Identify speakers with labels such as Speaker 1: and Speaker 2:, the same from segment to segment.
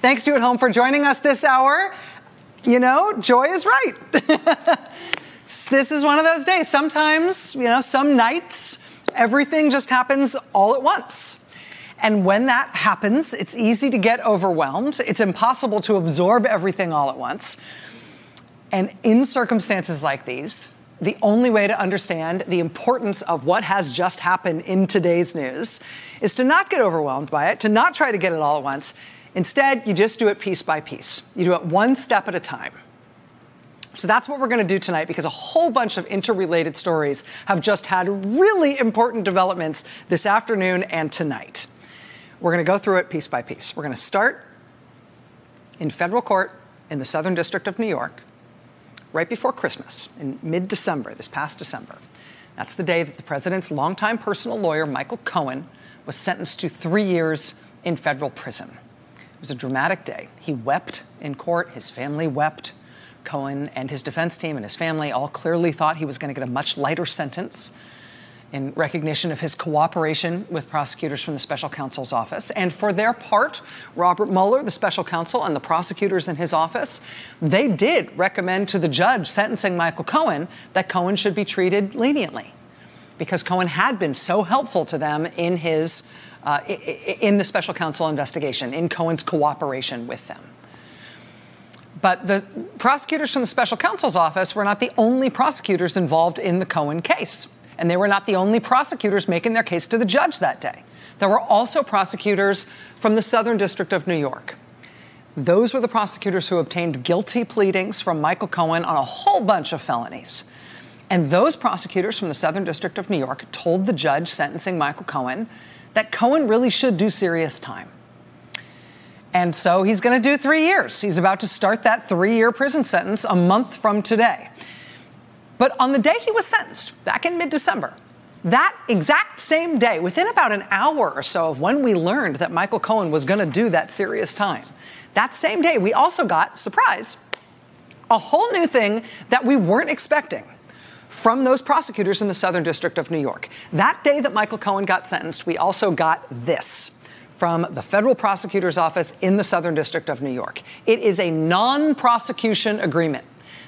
Speaker 1: Thanks to you at home for joining us this hour. You know, Joy is right. this is one of those days. Sometimes, you know, some nights, everything just happens all at once. And when that happens, it's easy to get overwhelmed. It's impossible to absorb everything all at once. And in circumstances like these, the only way to understand the importance of what has just happened in today's news is to not get overwhelmed by it, to not try to get it all at once. Instead, you just do it piece by piece. You do it one step at a time. So that's what we're going to do tonight because a whole bunch of interrelated stories have just had really important developments this afternoon and tonight. We're going to go through it piece by piece. We're going to start in federal court in the Southern District of New York right before Christmas in mid December, this past December. That's the day that the president's longtime personal lawyer, Michael Cohen, was sentenced to three years in federal prison. It was a dramatic day. He wept in court, his family wept. Cohen and his defense team and his family all clearly thought he was going to get a much lighter sentence in recognition of his cooperation with prosecutors from the special counsel's office. And for their part, Robert Mueller, the special counsel, and the prosecutors in his office, they did recommend to the judge sentencing Michael Cohen that Cohen should be treated leniently because Cohen had been so helpful to them in his uh, in the special counsel investigation, in Cohen's cooperation with them. But the prosecutors from the special counsel's office were not the only prosecutors involved in the Cohen case. And they were not the only prosecutors making their case to the judge that day. There were also prosecutors from the Southern District of New York. Those were the prosecutors who obtained guilty pleadings from Michael Cohen on a whole bunch of felonies. And those prosecutors from the Southern District of New York told the judge sentencing Michael Cohen that Cohen really should do serious time. And so he's going to do three years. He's about to start that three year prison sentence a month from today. But on the day he was sentenced, back in mid December, that exact same day, within about an hour or so of when we learned that Michael Cohen was going to do that serious time, that same day, we also got, surprise, a whole new thing that we weren't expecting from those prosecutors in the Southern District of New York. That day that Michael Cohen got sentenced, we also got this from the federal prosecutor's office in the Southern District of New York. It is a non prosecution agreement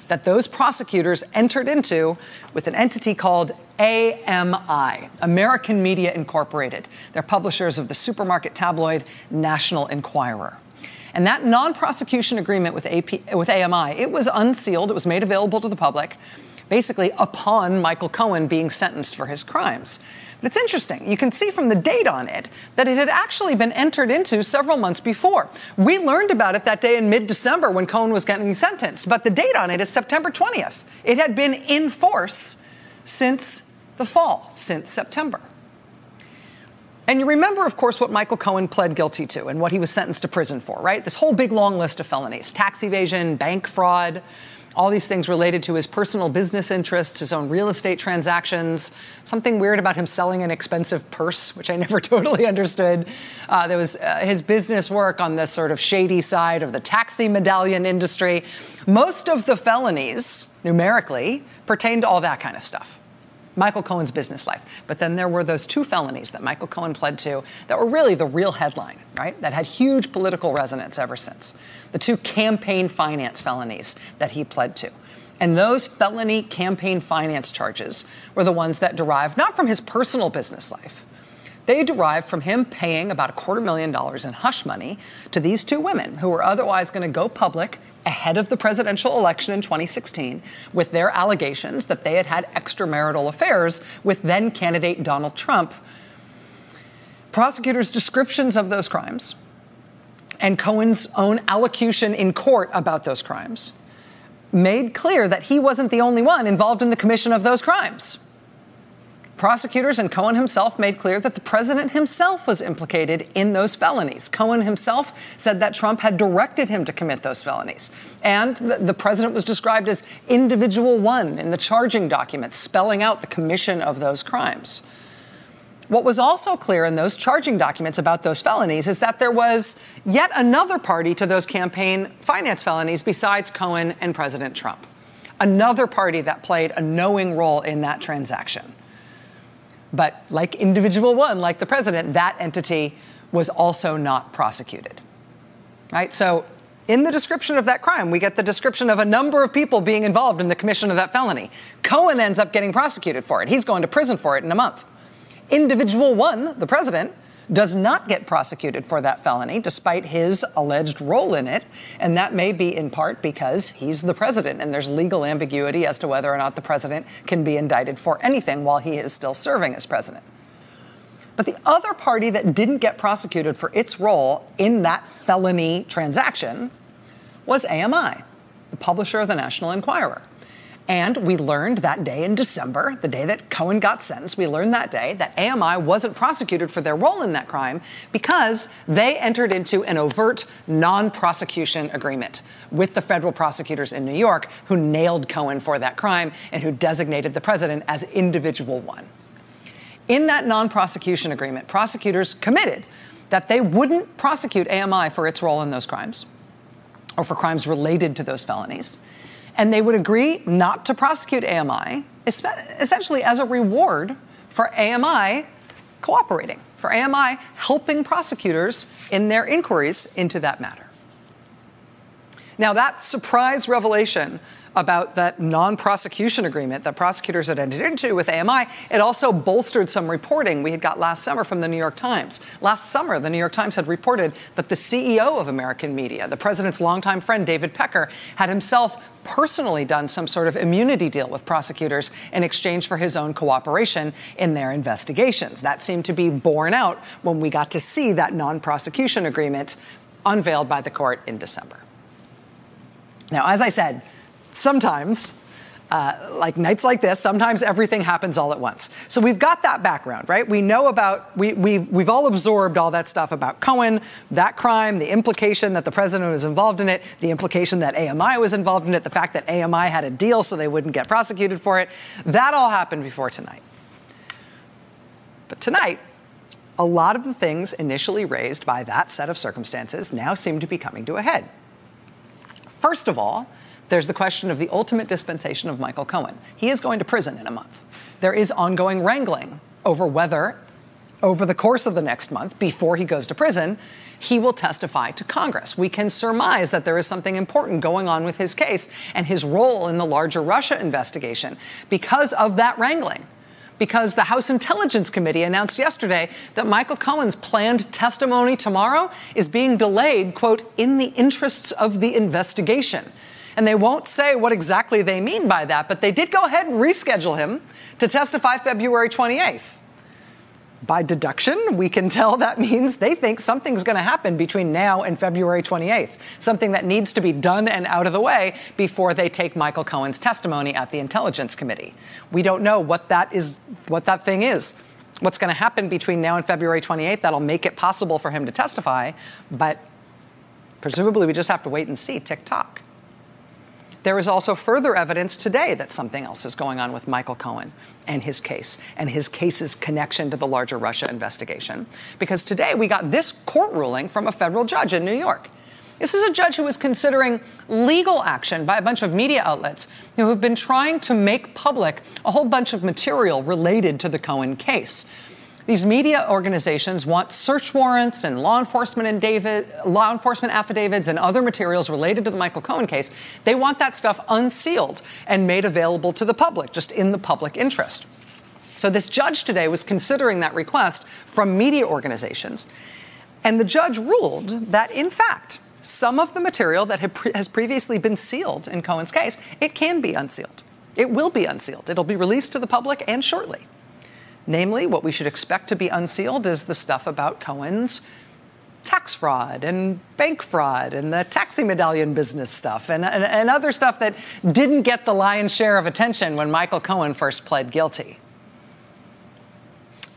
Speaker 1: that those prosecutors entered into with an entity called AMI, American Media Incorporated. They're publishers of the supermarket tabloid National Enquirer. And that non prosecution agreement with, AP, with AMI, it was unsealed, it was made available to the public, basically upon Michael Cohen being sentenced for his crimes. But it's interesting. You can see from the date on it that it had actually been entered into several months before. We learned about it that day in mid December when Cohen was getting sentenced, but the date on it is September 20th. It had been in force since the fall, since September. And you remember, of course, what Michael Cohen pled guilty to and what he was sentenced to prison for, right? This whole big long list of felonies tax evasion, bank fraud, all these things related to his personal business interests, his own real estate transactions, something weird about him selling an expensive purse, which I never totally understood. Uh, there was uh, his business work on this sort of shady side of the taxi medallion industry. Most of the felonies, numerically, pertain to all that kind of stuff. Michael Cohen's business life. But then there were those two felonies that Michael Cohen pled to that were really the real headline, right? That had huge political resonance ever since. The two campaign finance felonies that he pled to. And those felony campaign finance charges were the ones that derived not from his personal business life, they derived from him paying about a quarter million dollars in hush money to these two women who were otherwise going to go public ahead of the presidential election in 2016 with their allegations that they had had extramarital affairs with then candidate Donald Trump. Prosecutors' descriptions of those crimes and Cohen's own allocution in court about those crimes made clear that he wasn't the only one involved in the commission of those crimes. Prosecutors and Cohen himself made clear that the president himself was implicated in those felonies. Cohen himself said that Trump had directed him to commit those felonies. And the, the, president was described as individual one in the charging documents, spelling out the commission of those crimes. What was also clear in those charging documents about those felonies is that there was yet another party to those campaign finance felonies besides Cohen and President Trump. Another party that played a knowing role in that transaction. But like individual one, like the president, that entity was also not prosecuted. right? So in the description of that crime, we get the description of a number of people being involved in the commission of that felony. Cohen ends up getting prosecuted for it. He's going to prison for it in a month. Individual one, the president, does not get prosecuted for that felony despite his alleged role in it. And that may be in part because he's the president and there's legal ambiguity as to whether or not the president can be indicted for anything while he is still serving as president. But the other party that didn't get prosecuted for its role in that felony transaction was AMI, the publisher of the National Enquirer. And we learned that day in December, the day that Cohen got sentenced, we learned that day that AMI wasn't prosecuted for their role in that crime because they entered into an overt non prosecution agreement with the federal prosecutors in New York who nailed Cohen for that crime and who designated the president as individual one. In that non prosecution agreement, prosecutors committed that they wouldn't prosecute AMI for its role in those crimes or for crimes related to those felonies and they would agree not to prosecute AMI, essentially as a reward for AMI cooperating, for AMI helping prosecutors in their inquiries into that matter. Now, that surprise revelation about that non prosecution agreement that prosecutors had entered into with AMI. It also bolstered some reporting we had got last summer from the New York Times. Last summer, the New York Times had reported that the CEO of American Media, the president's longtime friend David Pecker, had himself personally done some sort of immunity deal with prosecutors in exchange for his own cooperation in their investigations. That seemed to be borne out when we got to see that non prosecution agreement unveiled by the court in December. Now, as I said, sometimes, uh, like nights like this, sometimes everything happens all at once. So we've got that background, right? We know about, we, we've, we've all absorbed all that stuff about Cohen, that crime, the implication that the president was involved in it, the implication that AMI was involved in it, the fact that AMI had a deal so they wouldn't get prosecuted for it. That all happened before tonight. But tonight, a lot of the things initially raised by that set of circumstances now seem to be coming to a head. First of all, there's the question of the ultimate dispensation of Michael Cohen. He is going to prison in a month. There is ongoing wrangling over whether, over the course of the next month, before he goes to prison, he will testify to Congress. We can surmise that there is something important going on with his case and his role in the larger Russia investigation because of that wrangling because the House Intelligence Committee announced yesterday that Michael Cohen's planned testimony tomorrow is being delayed, quote, in the interests of the investigation. And they won't say what exactly they mean by that, but they did go ahead and reschedule him to testify February 28th. By deduction, we can tell that means they think something's going to happen between now and February 28th, something that needs to be done and out of the way before they take Michael Cohen's testimony at the Intelligence Committee. We don't know what that is, what that thing is. What's going to happen between now and February 28th that'll make it possible for him to testify, but presumably we just have to wait and see tick tock. There is also further evidence today that something else is going on with Michael Cohen and his case and his case's connection to the larger Russia investigation. Because today we got this court ruling from a federal judge in New York. This is a judge who is considering legal action by a bunch of media outlets who have been trying to make public a whole bunch of material related to the Cohen case. These media organizations want search warrants and law enforcement and David, law enforcement affidavits and other materials related to the Michael Cohen case. They want that stuff unsealed and made available to the public, just in the public interest. So this judge today was considering that request from media organizations. And the judge ruled that, in fact, some of the material that has previously been sealed in Cohen's case, it can be unsealed. It will be unsealed. It'll be released to the public and shortly. Namely, what we should expect to be unsealed is the stuff about Cohen's tax fraud and bank fraud and the taxi medallion business stuff and, and, and, other stuff that didn't get the lion's share of attention when Michael Cohen first pled guilty.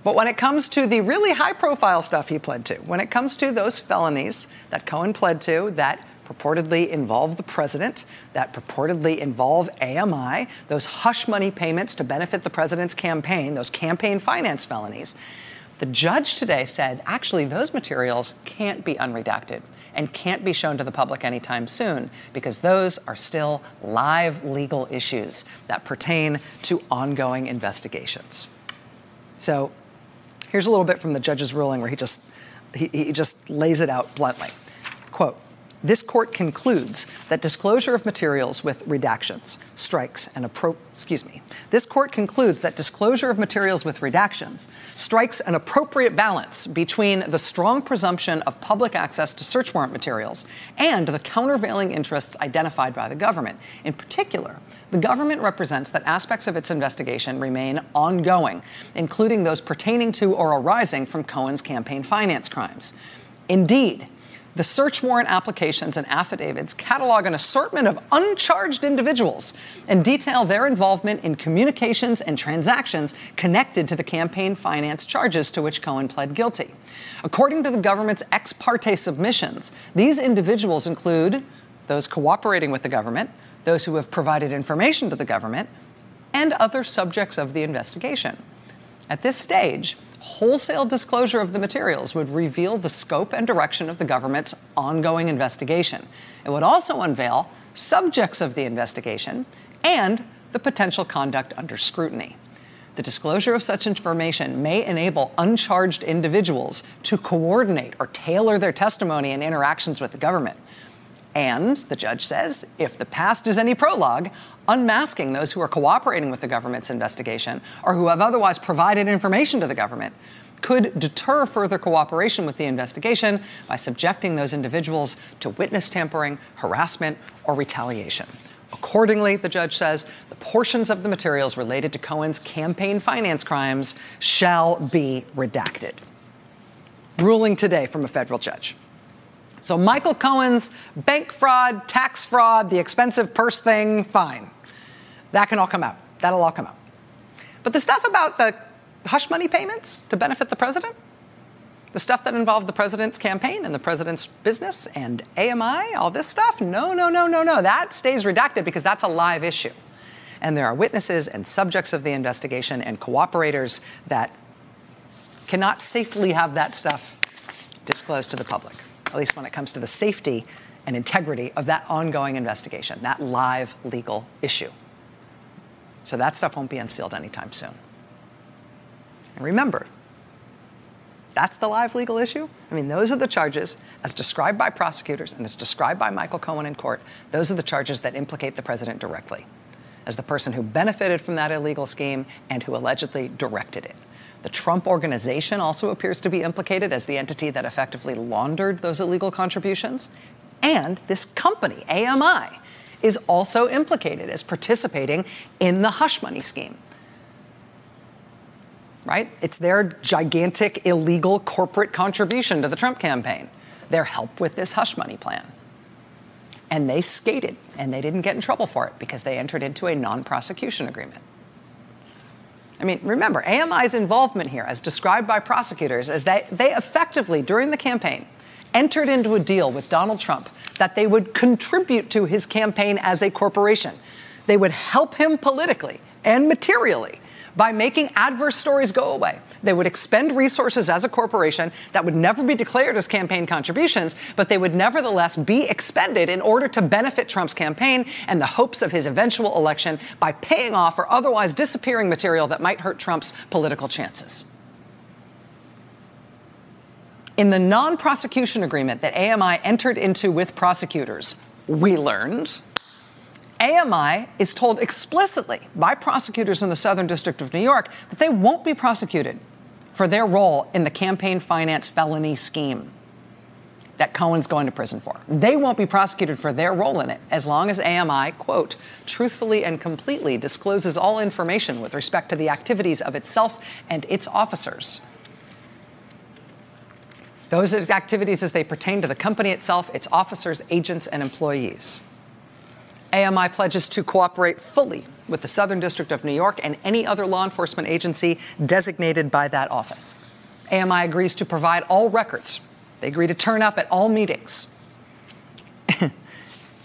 Speaker 1: But when it comes to the really high profile stuff he pled to, when it comes to those felonies that Cohen pled to that purportedly involve the president, that purportedly involve AMI, those hush money payments to benefit the president's campaign, those campaign finance felonies. The judge today said actually those materials can't be unredacted and can't be shown to the public anytime soon because those are still live legal issues that pertain to ongoing investigations. So here's a little bit from the judge's ruling where he just he, he just lays it out bluntly. Quote this court concludes that disclosure of materials with redactions strikes an appro- excuse me. This court concludes that disclosure of materials with redactions strikes an appropriate balance between the strong presumption of public access to search warrant materials and the countervailing interests identified by the government. In particular, the government represents that aspects of its investigation remain ongoing, including those pertaining to or arising from Cohen's campaign finance crimes. Indeed, the search warrant applications and affidavits catalog an assortment of uncharged individuals and detail their involvement in communications and transactions connected to the campaign finance charges to which Cohen pled guilty. According to the government's ex parte submissions, these individuals include those cooperating with the government, those who have provided information to the government, and other subjects of the investigation. At this stage, wholesale disclosure of the materials would reveal the scope and direction of the government's ongoing investigation. It would also unveil subjects of the investigation and the potential conduct under scrutiny. The disclosure of such information may enable uncharged individuals to coordinate or tailor their testimony and interactions with the government. And, the judge says, if the past is any prologue, unmasking those who are cooperating with the government's investigation or who have otherwise provided information to the government could deter further cooperation with the investigation by subjecting those individuals to witness tampering, harassment, or retaliation. Accordingly, the judge says, the portions of the materials related to Cohen's campaign finance crimes shall be redacted. Ruling today from a federal judge. So, Michael Cohen's bank fraud, tax fraud, the expensive purse thing, fine. That can all come out. That'll all come out. But the stuff about the hush money payments to benefit the president, the stuff that involved the president's campaign and the president's business and AMI, all this stuff, no, no, no, no, no. That stays redacted because that's a live issue. And there are witnesses and subjects of the investigation and cooperators that cannot safely have that stuff disclosed to the public, at least when it comes to the safety and integrity of that ongoing investigation, that live legal issue. So that stuff won't be unsealed anytime soon. And remember, that's the live legal issue. I mean, those are the charges as described by prosecutors and as described by Michael Cohen in court. Those are the charges that implicate the president directly as the person who benefited from that illegal scheme and who allegedly directed it. The Trump organization also appears to be implicated as the entity that effectively laundered those illegal contributions. And this company, AMI, is also implicated as participating in the hush money scheme. Right? It's their gigantic illegal corporate contribution to the Trump campaign, their help with this hush money plan. And they skated, and they didn't get in trouble for it because they entered into a non prosecution agreement. I mean, remember, AMI's involvement here, as described by prosecutors, is that they effectively, during the campaign, entered into a deal with Donald Trump that they would contribute to his campaign as a corporation. They would help him politically and materially by making adverse stories go away. They would expend resources as a corporation that would never be declared as campaign contributions, but they would nevertheless be expended in order to benefit Trump's campaign and the hopes of his eventual election by paying off or otherwise disappearing material that might hurt Trump's political chances. In the non prosecution agreement that AMI entered into with prosecutors, we learned AMI is told explicitly by prosecutors in the Southern District of New York that they won't be prosecuted for their role in the campaign finance felony scheme that Cohen's going to prison for. They won't be prosecuted for their role in it as long as AMI, quote, truthfully and completely discloses all information with respect to the activities of itself and its officers. Those activities as they pertain to the company itself, its officers, agents, and employees. AMI pledges to cooperate fully with the Southern District of New York and any other law enforcement agency designated by that office. AMI agrees to provide all records. They agree to turn up at all meetings.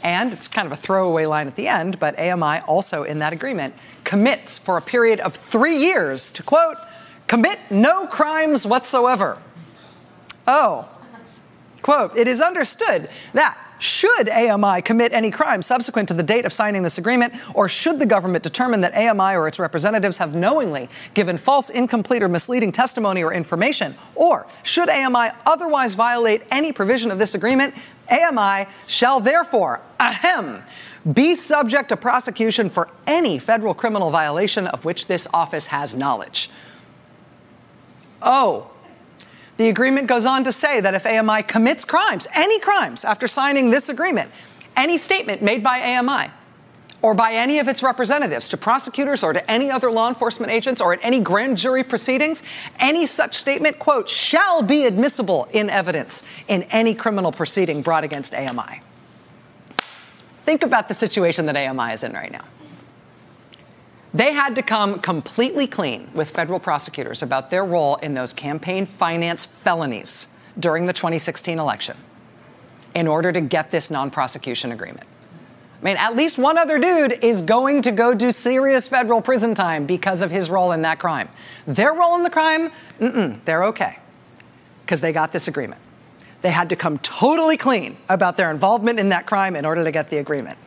Speaker 1: and it's kind of a throwaway line at the end, but AMI also in that agreement commits for a period of three years to quote, commit no crimes whatsoever Oh, quote, it is understood that should AMI commit any crime subsequent to the date of signing this agreement, or should the government determine that AMI or its representatives have knowingly given false, incomplete, or misleading testimony or information, or should AMI otherwise violate any provision of this agreement, AMI shall therefore, ahem, be subject to prosecution for any federal criminal violation of which this office has knowledge. Oh, the agreement goes on to say that if AMI commits crimes, any crimes, after signing this agreement, any statement made by AMI or by any of its representatives to prosecutors or to any other law enforcement agents or at any grand jury proceedings, any such statement, quote, shall be admissible in evidence in any criminal proceeding brought against AMI. Think about the situation that AMI is in right now. They had to come completely clean with federal prosecutors about their role in those campaign finance felonies during the 2016 election in order to get this non prosecution agreement. I mean, at least one other dude is going to go do serious federal prison time because of his role in that crime. Their role in the crime, they're okay because they got this agreement. They had to come totally clean about their involvement in that crime in order to get the agreement.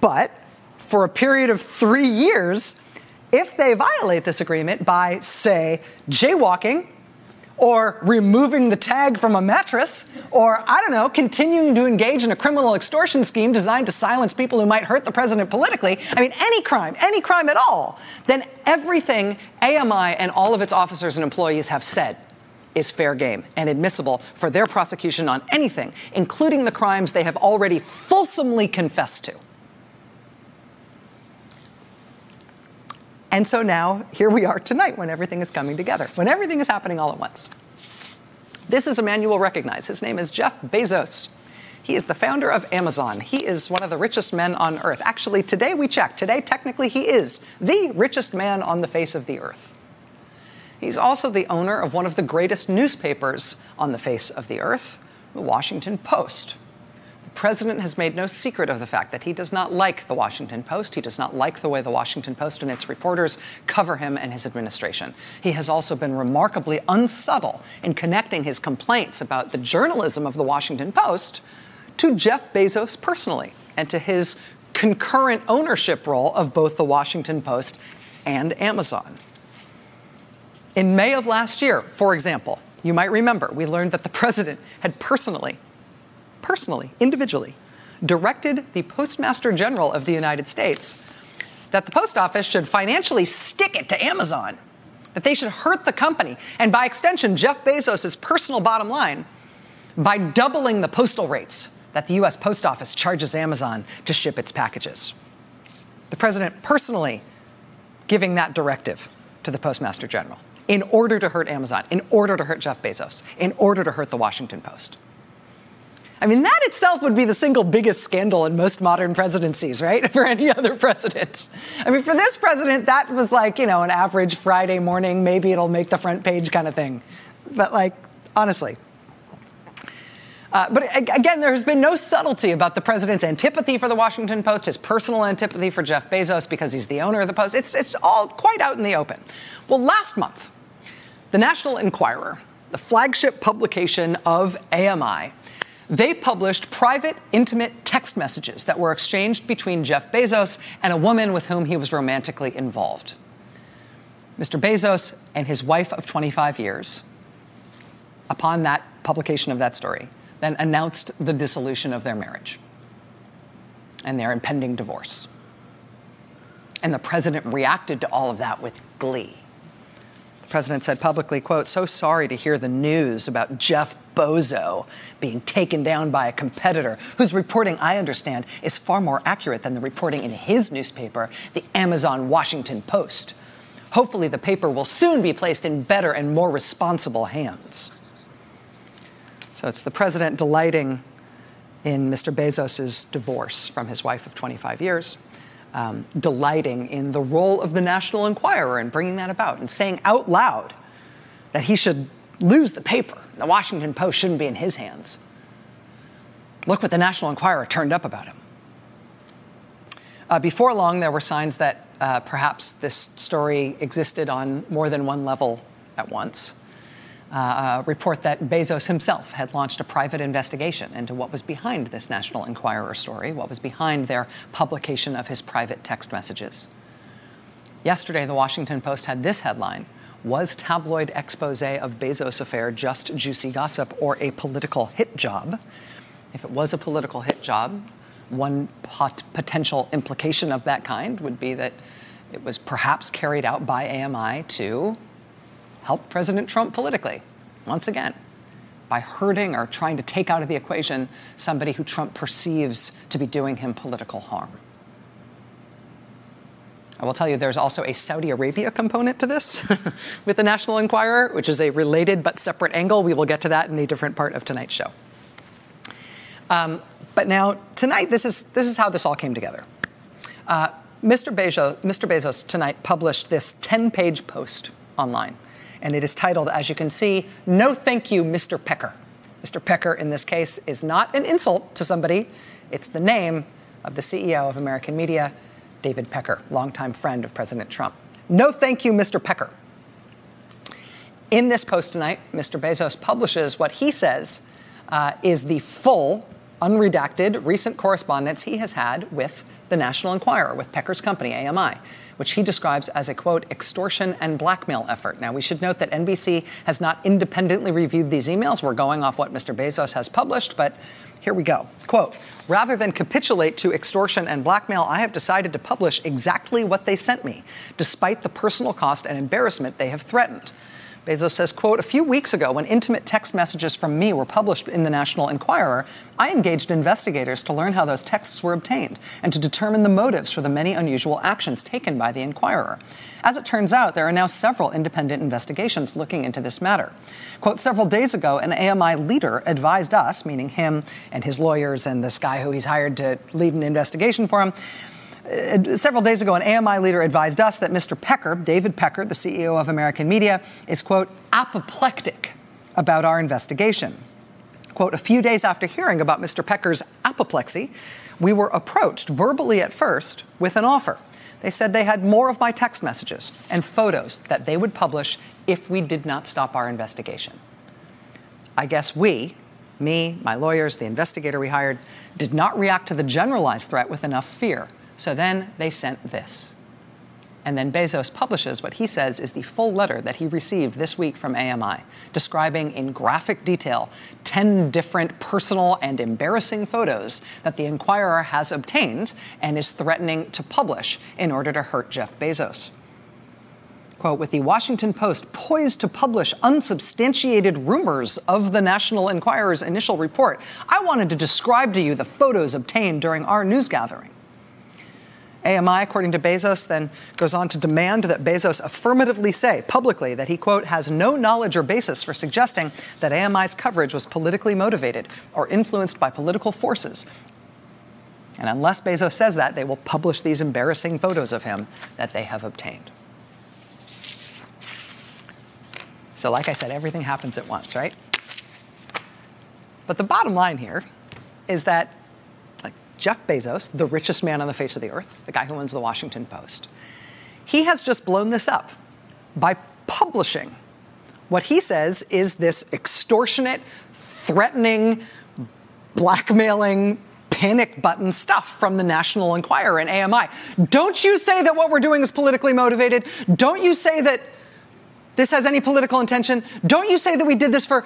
Speaker 1: But for a period of three years, if they violate this agreement by, say, jaywalking or removing the tag from a mattress, or I don't know, continuing to engage in a criminal extortion scheme designed to silence people who might hurt the president politically, I mean, any crime, any crime at all, then everything AMI and all of its officers and employees have said is fair game and admissible for their prosecution on anything, including the crimes they have already fulsomely confessed to. And so now, here we are tonight when everything is coming together, when everything is happening all at once. This is a man you will recognize. His name is Jeff Bezos. He is the founder of Amazon. He is one of the richest men on earth. Actually, today we checked. Today, technically, he is the richest man on the face of the earth. He's also the owner of one of the greatest newspapers on the face of the earth, the Washington Post president has made no secret of the fact that he does not like the Washington Post. He does not like the way the Washington Post and its reporters cover him and his administration. He has also been remarkably unsubtle in connecting his complaints about the journalism of the Washington Post to Jeff Bezos personally and to his concurrent ownership role of both the Washington Post and Amazon. In May of last year, for example, you might remember we learned that the president had personally personally, individually, directed the Postmaster General of the United States that the post office should financially stick it to Amazon, that they should hurt the company, and by extension, Jeff Bezos' personal bottom line, by doubling the postal rates that the U.S. Post Office charges Amazon to ship its packages. The president personally giving that directive to the Postmaster General in order to hurt Amazon, in order to hurt Jeff Bezos, in order to hurt the Washington Post. I mean, that itself would be the single biggest scandal in most modern presidencies, right? For any other president. I mean, for this president, that was like, you know, an average Friday morning, maybe it'll make the front page kind of thing. But, like, honestly. Uh, but again, there has been no subtlety about the president's antipathy for the Washington Post, his personal antipathy for Jeff Bezos because he's the owner of the Post. It's, it's all quite out in the open. Well, last month, the National Enquirer, the flagship publication of AMI, they published private, intimate text messages that were exchanged between Jeff Bezos and a woman with whom he was romantically involved. Mr. Bezos and his wife of 25 years, upon that publication of that story, then announced the dissolution of their marriage and their impending divorce. And the president reacted to all of that with glee. President said publicly, quote, so sorry to hear the news about Jeff bozo being taken down by a competitor whose reporting, I understand, is far more accurate than the reporting in his newspaper, the Amazon Washington Post. Hopefully, the paper will soon be placed in better and more responsible hands. So it's the president delighting in Mr. Bezos' divorce from his wife of 25 years, um, delighting in the role of the National Enquirer and bringing that about, and saying out loud that he should lose the paper. The Washington Post shouldn't be in his hands. Look what the National Enquirer turned up about him. Uh, before long, there were signs that uh, perhaps this story existed on more than one level at once. Uh, a report that Bezos himself had launched a private investigation into what was behind this National Enquirer story, what was behind their publication of his private text messages. Yesterday, the Washington Post had this headline Was tabloid expose of Bezos affair just juicy gossip or a political hit job? If it was a political hit job, one pot- potential implication of that kind would be that it was perhaps carried out by AMI to help President Trump politically, once again, by hurting or trying to take out of the equation somebody who Trump perceives to be doing him political harm. I will tell you there's also a Saudi Arabia component to this with the National Enquirer, which is a related but separate angle. We will get to that in a different part of tonight's show. Um, but now, tonight, this is, this is how this all came together. Uh, Mr. Bezos, Mr. Bezos tonight published this 10 page post online, and it is titled, as you can see, No Thank You, Mr. Pecker. Mr. Pecker, in this case, is not an insult to somebody, it's the name of the CEO of American Media, David Pecker, longtime friend of President Trump. No thank you, Mr. Pecker. In this post tonight, Mr. Bezos publishes what he says uh, is the full, unredacted, recent correspondence he has had with the National Enquirer with Pecker's company, AMI, which he describes as a quote, extortion and blackmail effort. Now, we should note that NBC has not independently reviewed these emails. We're going off what Mr. Bezos has published, but here we go. Quote, rather than capitulate to extortion and blackmail, I have decided to publish exactly what they sent me, despite the personal cost and embarrassment they have threatened. Bezos says, quote, a few weeks ago when intimate text messages from me were published in the National Enquirer, I engaged investigators to learn how those texts were obtained and to determine the motives for the many unusual actions taken by the Enquirer. As it turns out, there are now several independent investigations looking into this matter. Quote, several days ago, an AMI leader advised us, meaning him and his lawyers and this guy who he's hired to lead an investigation for him, several days ago, an AMI leader advised us that Mr. Pecker, David Pecker, the CEO of American Media, is, quote, apoplectic about our investigation. Quote, a few days after hearing about Mr. Pecker's apoplexy, we were approached verbally at first with an offer. They said they had more of my text messages and photos that they would publish if we did not stop our investigation. I guess we, me, my lawyers, the investigator we hired, did not react to the generalized threat with enough fear so then they sent this. And then Bezos publishes what he says is the full letter that he received this week from AMI, describing in graphic detail 10 different personal and embarrassing photos that the Enquirer has obtained and is threatening to publish in order to hurt Jeff Bezos. Quote, with the Washington Post poised to publish unsubstantiated rumors of the National Enquirer's initial report, I wanted to describe to you the photos obtained during our news gathering. AMI, according to Bezos, then goes on to demand that Bezos affirmatively say publicly that he, quote, has no knowledge or basis for suggesting that AMI's coverage was politically motivated or influenced by political forces. And unless Bezos says that, they will publish these embarrassing photos of him that they have obtained. So, like I said, everything happens at once, right? But the bottom line here is that Jeff Bezos, the richest man on the face of the earth, the guy who owns the Washington Post, he has just blown this up by publishing what he says is this extortionate, threatening, blackmailing, panic button stuff from the National Enquirer and AMI. Don't you say that what we're doing is politically motivated? Don't you say that this has any political intention? Don't you say that we did this for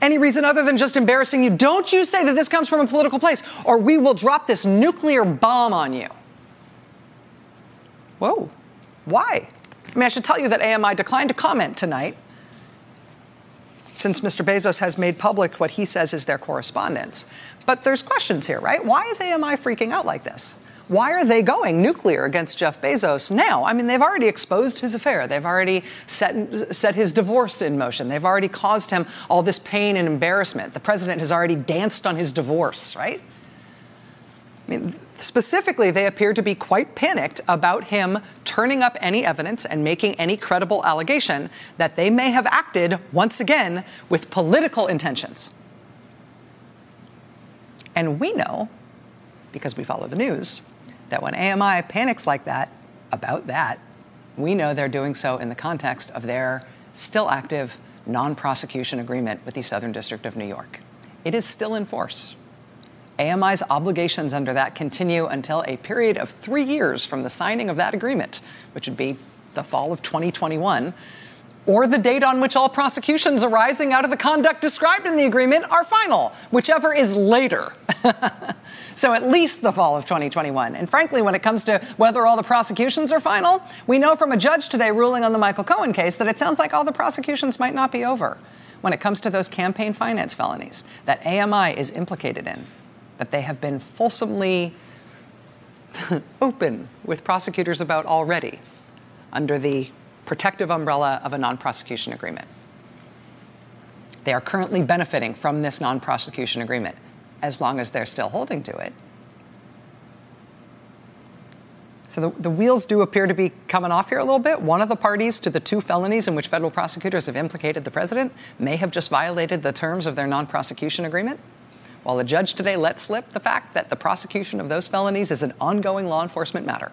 Speaker 1: any reason other than just embarrassing you. Don't you say that this comes from a political place, or we will drop this nuclear bomb on you. Whoa. Why? I mean, I should tell you that AMI declined to comment tonight since Mr. Bezos has made public what he says is their correspondence. But there's questions here, right? Why is AMI freaking out like this? Why are they going nuclear against Jeff Bezos now? I mean, they've already exposed his affair. They've already set, set his divorce in motion. They've already caused him all this pain and embarrassment. The president has already danced on his divorce, right? I mean, specifically, they appear to be quite panicked about him turning up any evidence and making any credible allegation that they may have acted, once again, with political intentions. And we know, because we follow the news, that when AMI panics like that about that, we know they're doing so in the context of their still active non prosecution agreement with the Southern District of New York. It is still in force. AMI's obligations under that continue until a period of three years from the signing of that agreement, which would be the fall of 2021. Or the date on which all prosecutions arising out of the conduct described in the agreement are final, whichever is later. so at least the fall of 2021. And frankly, when it comes to whether all the prosecutions are final, we know from a judge today ruling on the Michael Cohen case that it sounds like all the prosecutions might not be over when it comes to those campaign finance felonies that AMI is implicated in, that they have been fulsomely open with prosecutors about already under the protective umbrella of a non prosecution agreement. They are currently benefiting from this non prosecution agreement as long as they're still holding to it. So the, the, wheels do appear to be coming off here a little bit. One of the parties to the two felonies in which federal prosecutors have implicated the president may have just violated the terms of their non prosecution agreement. While the judge today let slip the fact that the prosecution of those felonies is an ongoing law enforcement matter.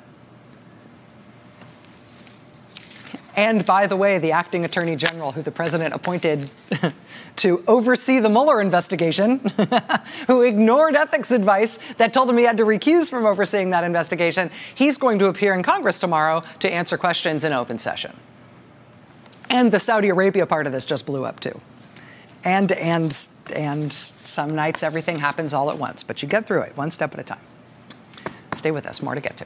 Speaker 1: And by the way, the acting attorney general, who the president appointed to oversee the Mueller investigation, who ignored ethics advice that told him he had to recuse from overseeing that investigation, he's going to appear in Congress tomorrow to answer questions in open session. And the Saudi Arabia part of this just blew up too. And and and some nights everything happens all at once, but you get through it one step at a time. Stay with us, more to get to.